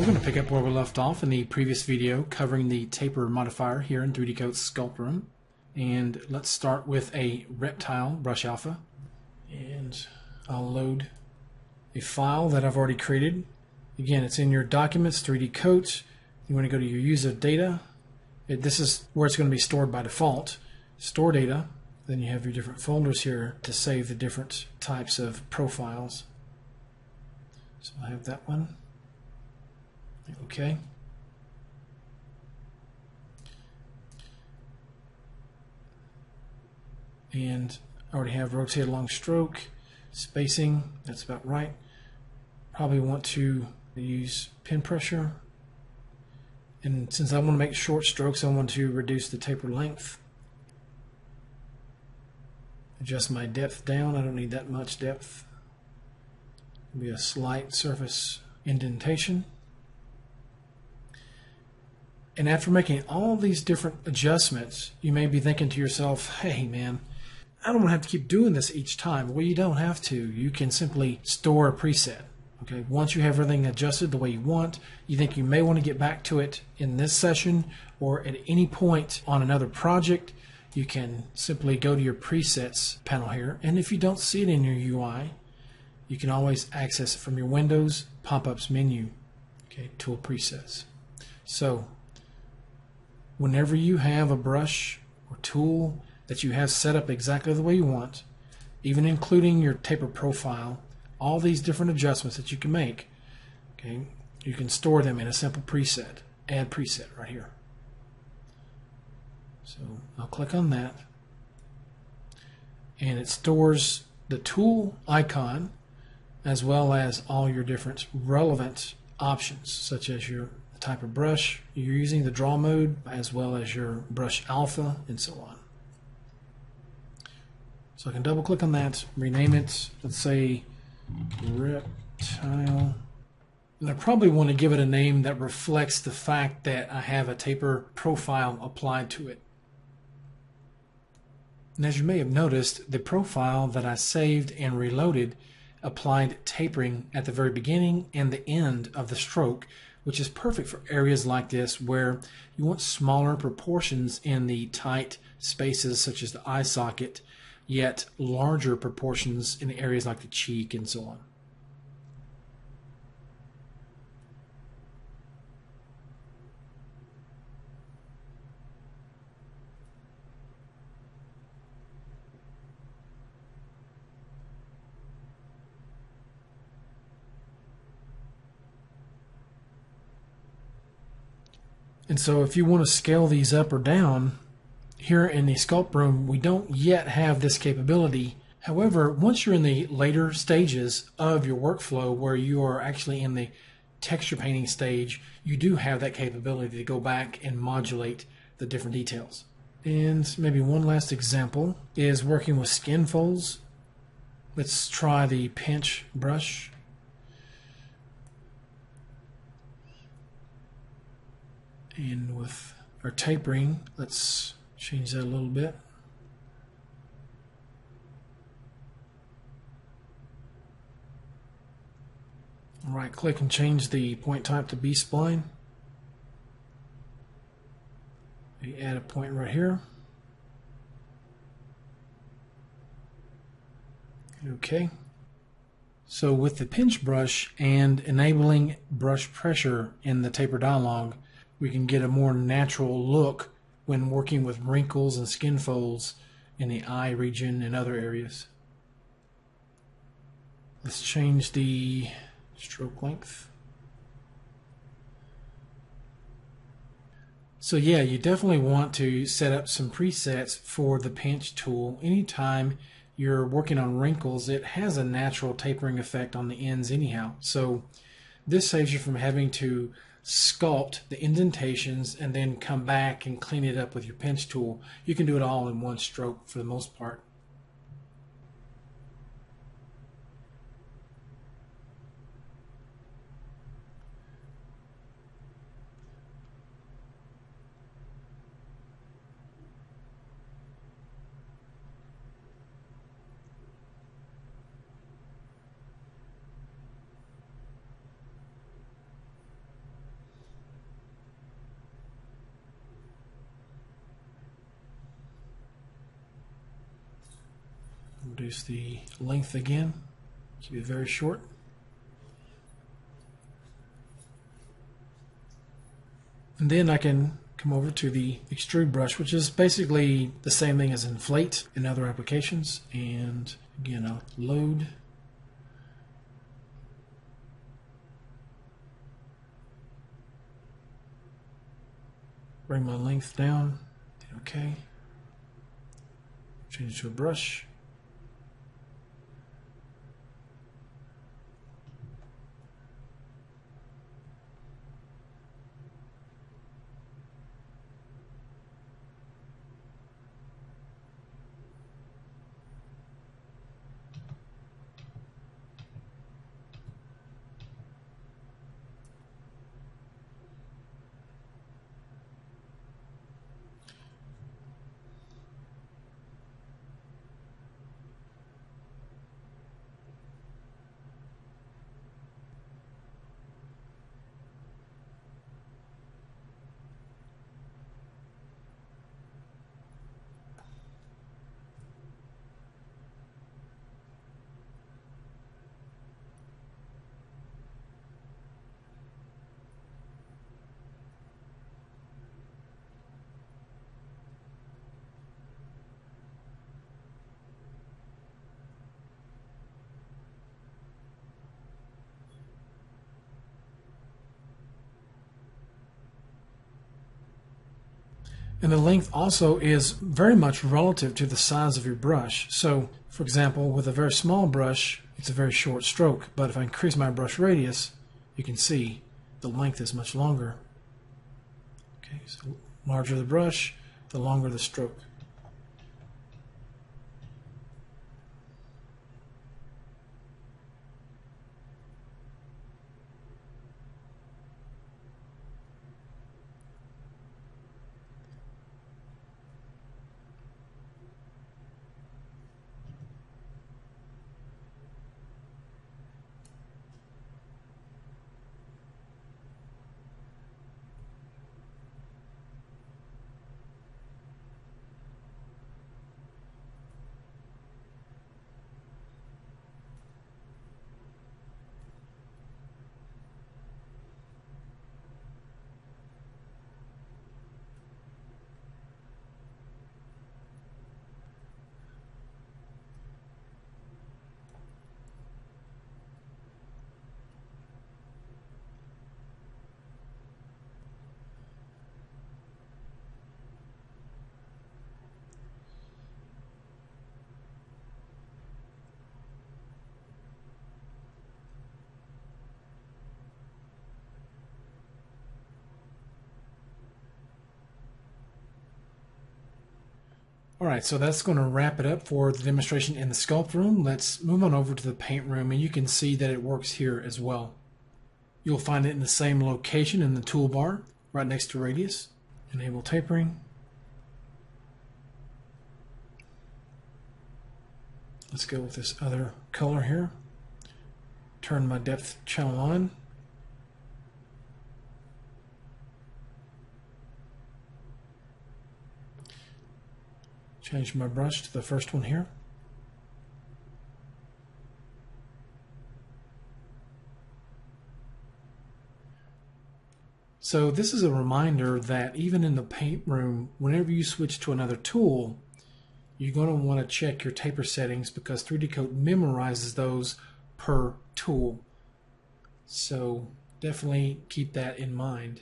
we're going to pick up where we left off in the previous video covering the taper modifier here in 3D Coat Sculpt Room. And let's start with a reptile brush alpha. And I'll load a file that I've already created. Again, it's in your documents, 3D Coat. You want to go to your user data. It, this is where it's going to be stored by default. Store data. Then you have your different folders here to save the different types of profiles. So I have that one. Okay. And I already have rotate along stroke, spacing, that's about right. Probably want to use pen pressure. And since I want to make short strokes, I want to reduce the taper length. Adjust my depth down, I don't need that much depth. Be a slight surface indentation. And after making all these different adjustments, you may be thinking to yourself, hey man, I don't want to have to keep doing this each time. Well, you don't have to. You can simply store a preset. Okay, once you have everything adjusted the way you want, you think you may want to get back to it in this session or at any point on another project, you can simply go to your presets panel here. And if you don't see it in your UI, you can always access it from your Windows pop-ups menu. Okay, tool presets. So whenever you have a brush or tool that you have set up exactly the way you want, even including your taper profile, all these different adjustments that you can make, okay, you can store them in a simple preset. Add preset right here. So I'll click on that and it stores the tool icon as well as all your different relevant options such as your type of brush you're using, the draw mode, as well as your brush alpha, and so on. So I can double click on that, rename it, let's say reptile. And I probably want to give it a name that reflects the fact that I have a taper profile applied to it. And as you may have noticed, the profile that I saved and reloaded applied tapering at the very beginning and the end of the stroke which is perfect for areas like this where you want smaller proportions in the tight spaces such as the eye socket, yet larger proportions in areas like the cheek and so on. And so if you want to scale these up or down, here in the sculpt room, we don't yet have this capability. However, once you're in the later stages of your workflow where you are actually in the texture painting stage, you do have that capability to go back and modulate the different details. And maybe one last example is working with skin folds. Let's try the pinch brush. And with our tapering, let's change that a little bit. Right click and change the point type to B-spline. We add a point right here. Okay. So with the pinch brush and enabling brush pressure in the taper dialog, we can get a more natural look when working with wrinkles and skin folds in the eye region and other areas. Let's change the stroke length. So yeah, you definitely want to set up some presets for the pinch tool. Anytime you're working on wrinkles, it has a natural tapering effect on the ends anyhow. So this saves you from having to sculpt the indentations and then come back and clean it up with your pinch tool. You can do it all in one stroke for the most part. Reduce the length again. Keep it very short. And then I can come over to the extrude brush, which is basically the same thing as inflate in other applications. And again, I'll load. Bring my length down. Okay. Change it to a brush. And the length also is very much relative to the size of your brush. So, for example, with a very small brush, it's a very short stroke. But if I increase my brush radius, you can see the length is much longer. Okay, so larger the brush, the longer the stroke. All right, so that's going to wrap it up for the demonstration in the sculpt room. Let's move on over to the paint room, and you can see that it works here as well. You'll find it in the same location in the toolbar, right next to radius. Enable tapering. Let's go with this other color here. Turn my depth channel on. Change my brush to the first one here. So this is a reminder that even in the paint room, whenever you switch to another tool, you're going to want to check your taper settings because 3D Coat memorizes those per tool. So definitely keep that in mind.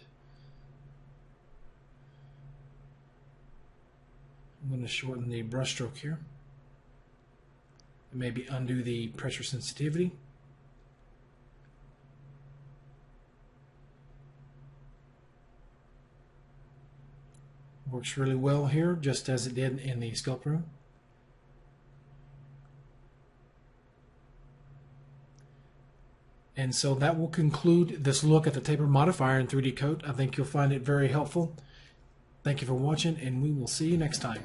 I'm going to shorten the brushstroke here. And maybe undo the pressure sensitivity. Works really well here, just as it did in the sculpt room. And so that will conclude this look at the taper modifier in 3D Coat. I think you'll find it very helpful. Thank you for watching, and we will see you next time.